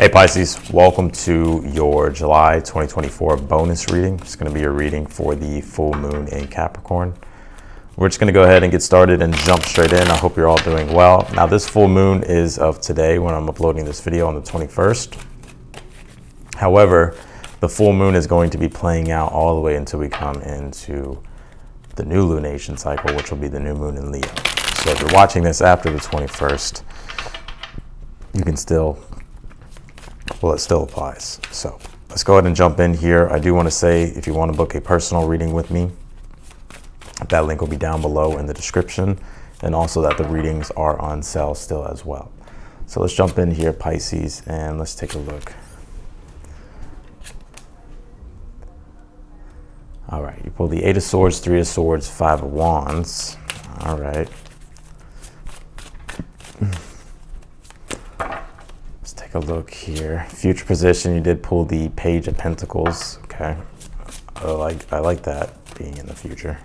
Hey Pisces, welcome to your July 2024 bonus reading. It's going to be your reading for the full moon in Capricorn. We're just going to go ahead and get started and jump straight in. I hope you're all doing well. Now, this full moon is of today when I'm uploading this video on the 21st. However, the full moon is going to be playing out all the way until we come into the new lunation cycle, which will be the new moon in Leo. So if you're watching this after the 21st, you can still well, it still applies. So let's go ahead and jump in here. I do want to say if you want to book a personal reading with me, that link will be down below in the description, and also that the readings are on sale still as well. So let's jump in here, Pisces, and let's take a look. All right, you pull the Eight of Swords, Three of Swords, Five of Wands. All right. Take a look here. Future position, you did pull the Page of Pentacles. Okay. I like, I like that being in the future.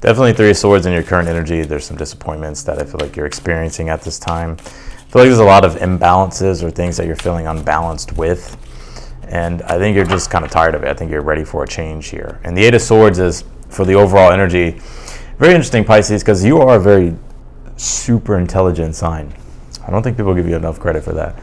Definitely Three of Swords in your current energy. There's some disappointments that I feel like you're experiencing at this time. I feel like there's a lot of imbalances or things that you're feeling unbalanced with. And I think you're just kind of tired of it. I think you're ready for a change here. And the Eight of Swords is, for the overall energy, very interesting, Pisces, because you are a very super intelligent sign. I don't think people give you enough credit for that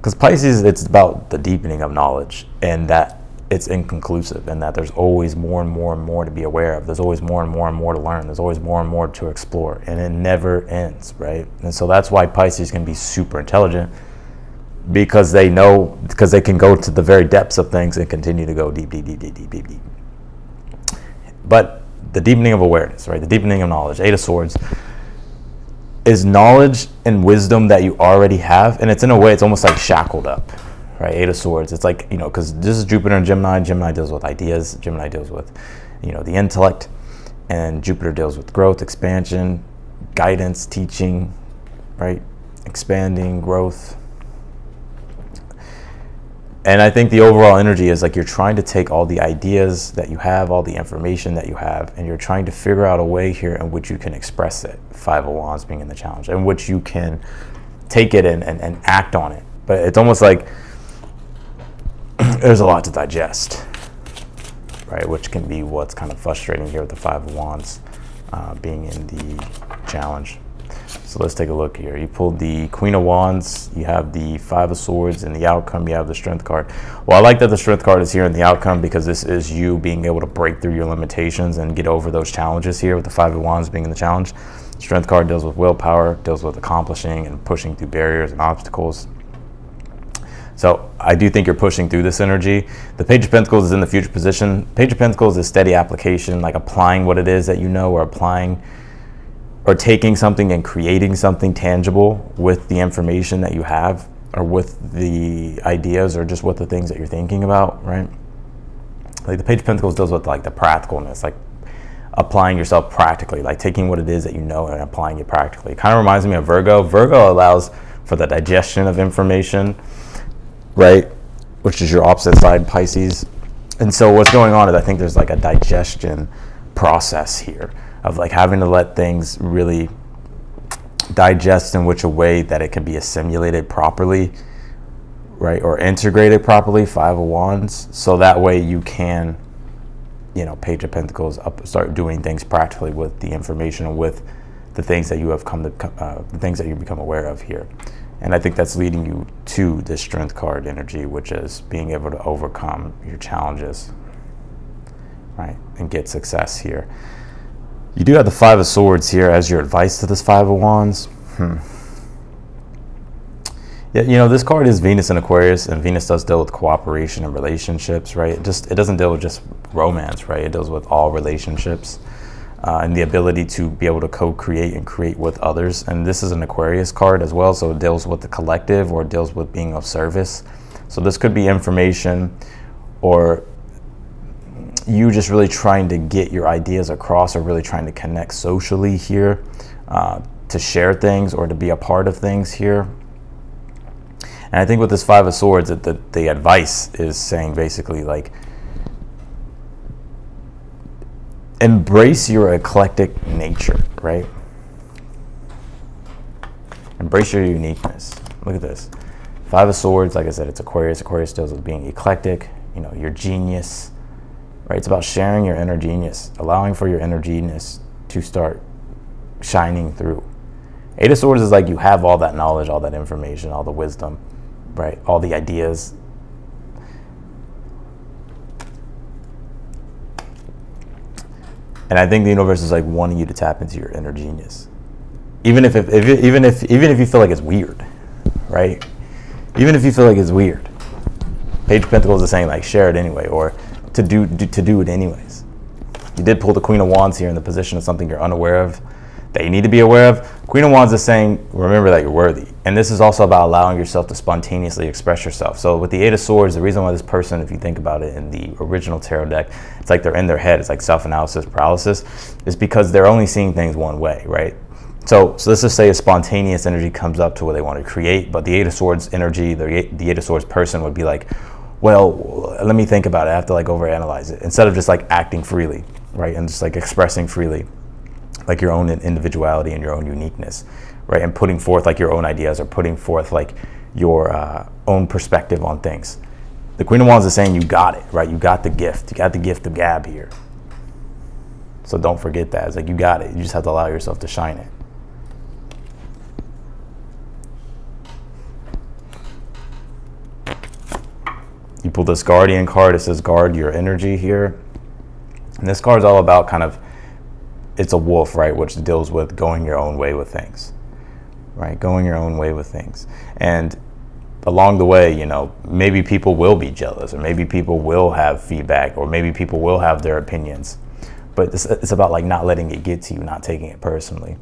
because Pisces, it's about the deepening of knowledge and that it's inconclusive and that there's always more and more and more to be aware of. There's always more and more and more to learn. There's always more and more to explore and it never ends, right? And so that's why Pisces can be super intelligent because they know, because they can go to the very depths of things and continue to go deep, deep, deep, deep, deep, deep, deep. But the deepening of awareness, right? The deepening of knowledge, Eight of Swords is knowledge and wisdom that you already have, and it's in a way it's almost like shackled up, right? Eight of Swords. It's like you know because this is Jupiter and Gemini. Gemini deals with ideas. Gemini deals with you know the intellect, and Jupiter deals with growth, expansion, guidance, teaching, right? Expanding, growth, and I think the overall energy is like you're trying to take all the ideas that you have, all the information that you have, and you're trying to figure out a way here in which you can express it. Five of Wands being in the challenge, in which you can take it and, and, and act on it. But it's almost like there's a lot to digest, right? Which can be what's kind of frustrating here with the Five of Wands uh, being in the challenge. So let's take a look here. You pulled the Queen of Wands, you have the Five of Swords, and the outcome you have the Strength card. Well, I like that the Strength card is here in the outcome because this is you being able to break through your limitations and get over those challenges here with the Five of Wands being in the challenge. Strength card deals with willpower, deals with accomplishing and pushing through barriers and obstacles. So I do think you're pushing through this energy. The Page of Pentacles is in the future position. Page of Pentacles is steady application, like applying what it is that you know or applying or taking something and creating something tangible with the information that you have or with the ideas or just with the things that you're thinking about, right? Like the Page of Pentacles deals with like the practicalness, like applying yourself practically, like taking what it is that you know and applying it practically. It kind of reminds me of Virgo. Virgo allows for the digestion of information, right? Which is your opposite side, Pisces. And so what's going on is I think there's like a digestion process here of like having to let things really digest in which a way that it can be assimilated properly right or integrated properly five of wands. So that way you can you know page of pentacles up start doing things practically with the information and with the things that you have come to uh, the things that you become aware of here. And i think that's leading you to the strength card energy which is being able to overcome your challenges right and get success here you do have the Five of Swords here as your advice to this Five of Wands. Hmm. Yeah, you know, this card is Venus and Aquarius, and Venus does deal with cooperation and relationships, right? It just it doesn't deal with just romance, right? It deals with all relationships uh, and the ability to be able to co-create and create with others. And this is an Aquarius card as well, so it deals with the collective or deals with being of service. So this could be information or you just really trying to get your ideas across or really trying to connect socially here uh, to share things or to be a part of things here. And I think with this Five of Swords, that the, the advice is saying basically like, embrace your eclectic nature, right? Embrace your uniqueness. Look at this. Five of Swords, like I said, it's Aquarius. Aquarius deals with being eclectic, you know, your genius, right? It's about sharing your inner genius, allowing for your inner genius to start shining through. Eight of Swords is like you have all that knowledge, all that information, all the wisdom, right? All the ideas. And I think the universe is like wanting you to tap into your inner genius. Even if, if, if even if even if you feel like it's weird, right? Even if you feel like it's weird. Page of Pentacles is saying like share it anyway or to do, do to do it anyways. You did pull the Queen of Wands here in the position of something you're unaware of that you need to be aware of. Queen of Wands is saying, remember that you're worthy. And this is also about allowing yourself to spontaneously express yourself. So with the Eight of Swords, the reason why this person, if you think about it in the original tarot deck, it's like they're in their head. It's like self-analysis paralysis, is because they're only seeing things one way, right? So, so let's just say a spontaneous energy comes up to what they want to create, but the Eight of Swords energy, the, the Eight of Swords person would be like, well, let me think about it. I have to like overanalyze it instead of just like acting freely, right? And just like expressing freely like your own individuality and your own uniqueness, right? And putting forth like your own ideas or putting forth like your uh, own perspective on things. The Queen of Wands is saying you got it, right? You got the gift. You got the gift of gab here. So don't forget that. It's like you got it. You just have to allow yourself to shine it. You pull this Guardian card. It says guard your energy here. And this card is all about kind of it's a wolf, right, which deals with going your own way with things, right? Going your own way with things. And along the way, you know, maybe people will be jealous, or maybe people will have feedback, or maybe people will have their opinions. But it's, it's about like not letting it get to you, not taking it personally,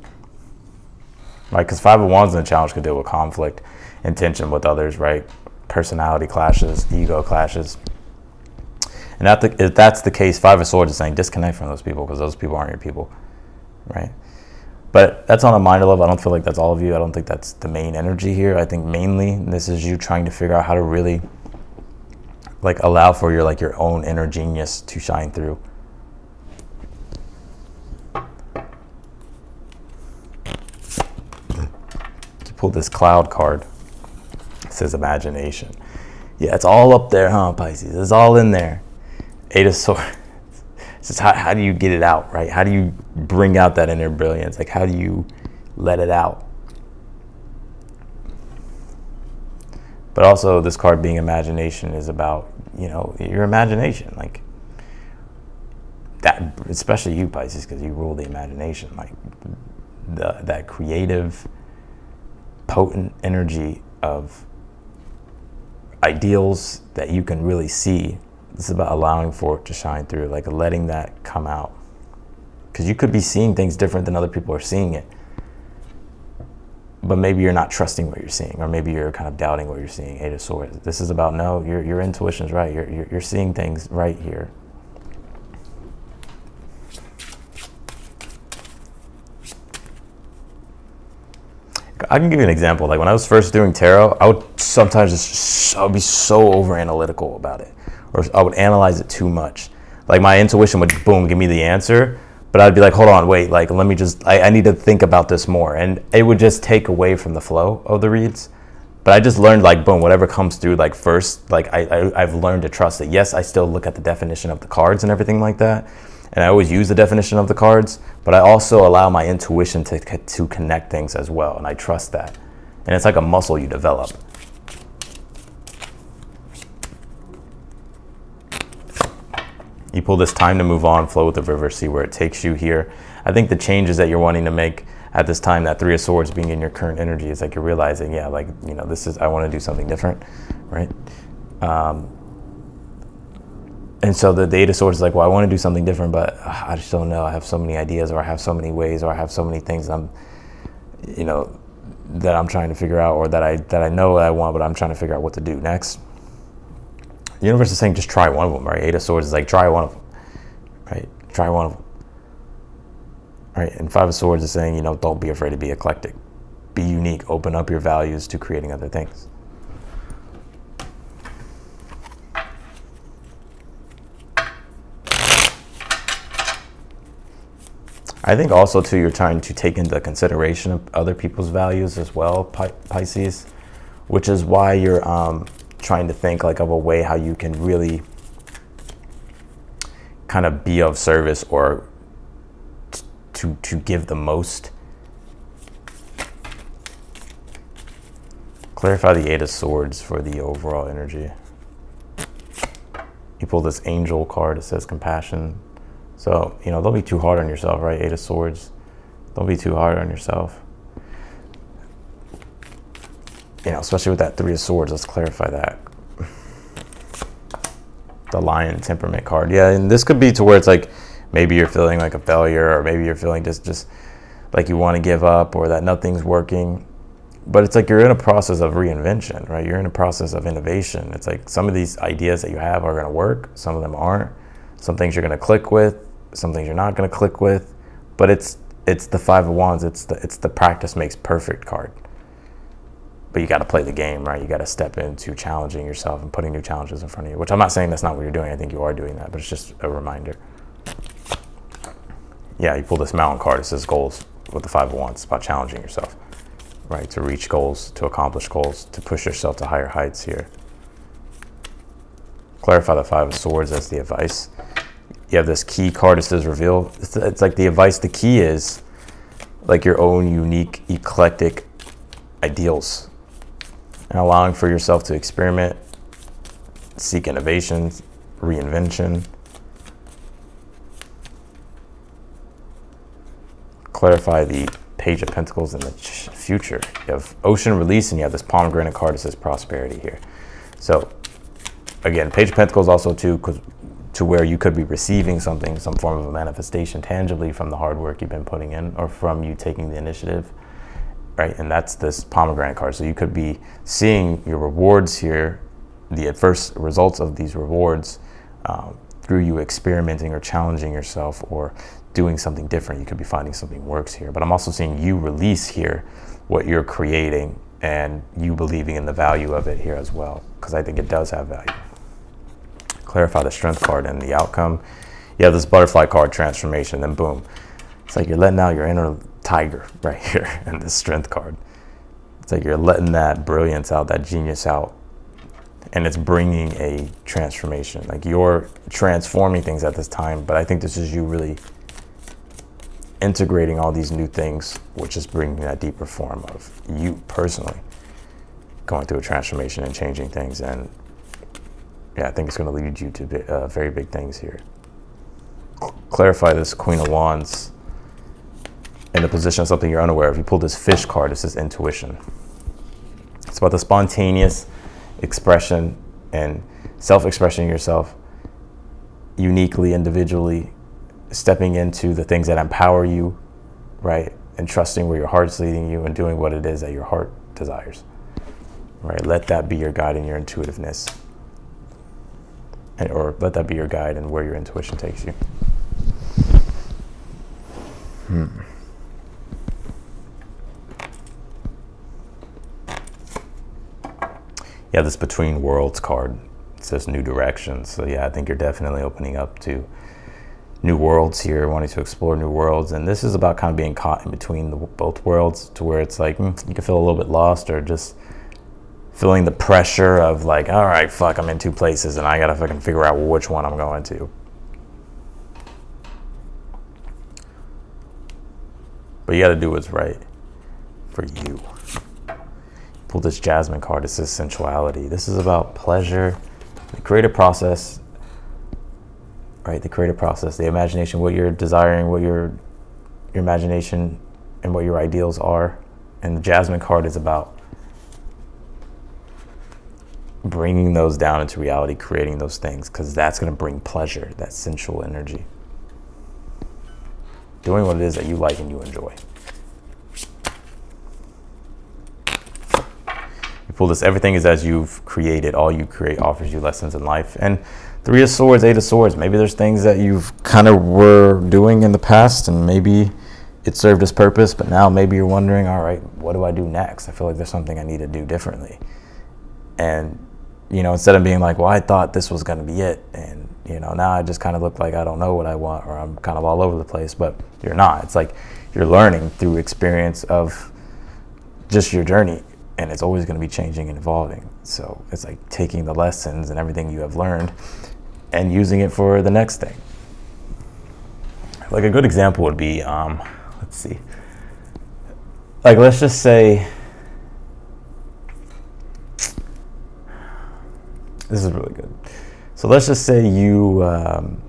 right? Because five of wands in the challenge could deal with conflict and tension with others, right? Personality clashes, ego clashes. And if that's the case, Five of Swords is saying disconnect from those people because those people aren't your people right? But that's on a minor level. I don't feel like that's all of you. I don't think that's the main energy here. I think mainly this is you trying to figure out how to really like allow for your like your own inner genius to shine through. To pull this cloud card, says imagination. Yeah, it's all up there, huh, Pisces? It's all in there. Eight of Swords. It's just how, how do you get it out, right? How do you bring out that inner brilliance? Like, how do you let it out? But also, this card being imagination is about, you know, your imagination. Like, that, especially you, Pisces, because you rule the imagination. Like, the, that creative, potent energy of ideals that you can really see it's about allowing for it to shine through, like letting that come out. Because you could be seeing things different than other people are seeing it. But maybe you're not trusting what you're seeing, or maybe you're kind of doubting what you're seeing. Eight of Swords. This is about no, your, your intuition's right. You're, you're, you're seeing things right here. I can give you an example. Like when I was first doing tarot, I would sometimes just I would be so over analytical about it or I would analyze it too much. Like my intuition would boom give me the answer, but I'd be like, hold on, wait, like let me just I, I need to think about this more, and it would just take away from the flow of the reads. But I just learned like boom, whatever comes through like first, like I, I I've learned to trust it. Yes, I still look at the definition of the cards and everything like that, and I always use the definition of the cards, but I also allow my intuition to to connect things as well, and I trust that. And it's like a muscle you develop. you pull this time to move on, flow with the river, see where it takes you here. I think the changes that you're wanting to make at this time, that three of swords being in your current energy, is like you're realizing, yeah, like, you know, this is, I want to do something different, right? Um, and so the, data swords is like, well, I want to do something different, but I just don't know. I have so many ideas, or I have so many ways, or I have so many things I'm, you know, that I'm trying to figure out, or that I that I know I want, but I'm trying to figure out what to do next the universe is saying just try one of them, right? Eight of Swords is like try one of them, right? Try one of them, right? And Five of Swords is saying, you know, don't be afraid to be eclectic, be unique, open up your values to creating other things. I think also too, you're trying to take into consideration of other people's values as well, Pisces which is why you're um, trying to think like of a way how you can really kind of be of service or to to give the most. Clarify the Eight of Swords for the overall energy. You pull this Angel card. It says compassion. So you know, don't be too hard on yourself, right? Eight of Swords. Don't be too hard on yourself. You know, especially with that Three of Swords. Let's clarify that the lion temperament card. Yeah, and this could be to where it's like maybe you're feeling like a failure or maybe you're feeling just just like you want to give up or that nothing's working. But it's like you're in a process of reinvention, right? You're in a process of innovation. It's like some of these ideas that you have are going to work, some of them aren't. Some things you're going to click with, some things you're not going to click with. But it's it's the 5 of wands. It's the it's the practice makes perfect card but you got to play the game, right? You got to step into challenging yourself and putting new challenges in front of you. Which I'm not saying that's not what you're doing. I think you are doing that, but it's just a reminder. Yeah, you pull this mountain card. It says goals with the five of wands. It's about challenging yourself, right? To reach goals, to accomplish goals, to push yourself to higher heights here. Clarify the five of swords as the advice. You have this key card. It says reveal. It's, it's like the advice. The key is like your own unique, eclectic ideals and allowing for yourself to experiment, seek innovations, reinvention, clarify the Page of Pentacles in the future. You have Ocean Release and you have this pomegranate card that says Prosperity here. So again, Page of Pentacles also too, because to where you could be receiving something, some form of a manifestation tangibly from the hard work you've been putting in or from you taking the initiative right? And that's this pomegranate card. So you could be seeing your rewards here, the first results of these rewards um, through you experimenting or challenging yourself or doing something different. You could be finding something works here. But I'm also seeing you release here what you're creating and you believing in the value of it here as well, because I think it does have value. Clarify the strength card and the outcome. You have this butterfly card transformation, then boom. It's like you're letting out your inner tiger right here in this strength card. It's like you're letting that brilliance out, that genius out, and it's bringing a transformation. Like you're transforming things at this time, but I think this is you really integrating all these new things, which is bringing that deeper form of you personally going through a transformation and changing things. And yeah, I think it's going to lead you to uh, very big things here. clarify this Queen of Wands in the position of something you're unaware of. You pull this fish card, this is intuition. It's about the spontaneous expression and self expression yourself uniquely, individually, stepping into the things that empower you, right? And trusting where your heart's leading you and doing what it is that your heart desires, right? Let that be your guide in your intuitiveness. Or let that be your guide and where your intuition takes you. Hmm. yeah, this Between Worlds card says New Directions. So yeah, I think you're definitely opening up to new worlds here, wanting to explore new worlds. And this is about kind of being caught in between the, both worlds to where it's like hmm, you can feel a little bit lost or just feeling the pressure of like, all right, fuck, I'm in two places and I gotta fucking figure out which one I'm going to. But you gotta do what's right for you pull this Jasmine card. It says sensuality. This is about pleasure, the creative process, right? The creative process, the imagination, what you're desiring, what your your imagination and what your ideals are. And the Jasmine card is about bringing those down into reality, creating those things, because that's going to bring pleasure, that sensual energy. Doing what it is that you like and you enjoy. You pull this, everything is as you've created. All you create offers you lessons in life. And three of swords, eight of swords. Maybe there's things that you've kind of were doing in the past and maybe it served its purpose, but now maybe you're wondering, all right, what do I do next? I feel like there's something I need to do differently. And, you know, instead of being like, well, I thought this was going to be it. And, you know, now I just kind of look like I don't know what I want or I'm kind of all over the place, but you're not. It's like you're learning through experience of just your journey and it's always going to be changing and evolving. So it's like taking the lessons and everything you have learned and using it for the next thing. Like a good example would be, um, let's see, like let's just say, this is really good. So let's just say you, um,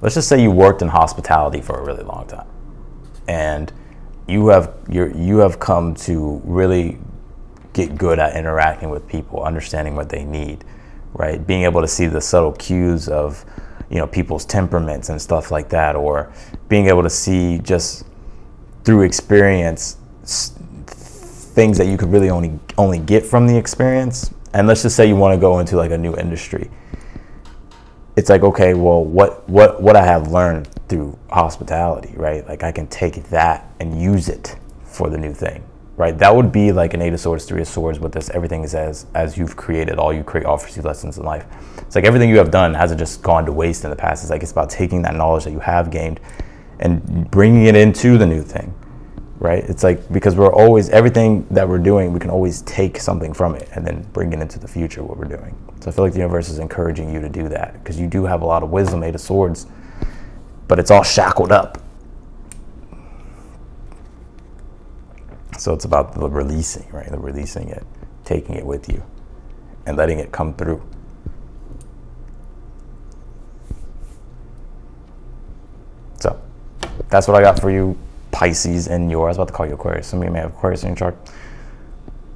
let's just say you worked in hospitality for a really long time, and you have you you have come to really get good at interacting with people, understanding what they need, right? Being able to see the subtle cues of you know people's temperaments and stuff like that, or being able to see just through experience things that you could really only only get from the experience. And let's just say you want to go into like a new industry. It's like okay, well, what what what I have learned through hospitality, right? Like I can take that and use it for the new thing, right? That would be like an eight of swords, three of swords with this. Everything is as as you've created. All you create offers you lessons in life. It's like everything you have done hasn't just gone to waste in the past. It's like it's about taking that knowledge that you have gained and bringing it into the new thing, right? It's like because we're always everything that we're doing, we can always take something from it and then bring it into the future what we're doing. So I feel like the universe is encouraging you to do that because you do have a lot of wisdom, eight of swords but it's all shackled up. So it's about the releasing, right? The releasing it, taking it with you, and letting it come through. So that's what I got for you, Pisces, and your. I was about to call you Aquarius. Some of you may have Aquarius in your chart.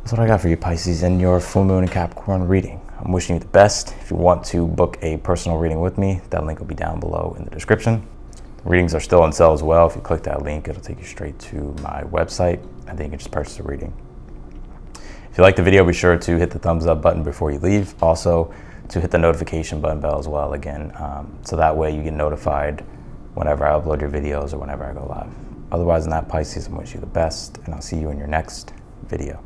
That's what I got for you, Pisces, and your full moon and Capricorn reading. I'm wishing you the best. If you want to book a personal reading with me, that link will be down below in the description. Readings are still on sale as well. If you click that link, it'll take you straight to my website, and then you can just purchase a reading. If you like the video, be sure to hit the thumbs up button before you leave. Also, to hit the notification button bell as well, again, um, so that way you get notified whenever I upload your videos or whenever I go live. Otherwise in that, Pisces, I wish you the best, and I'll see you in your next video.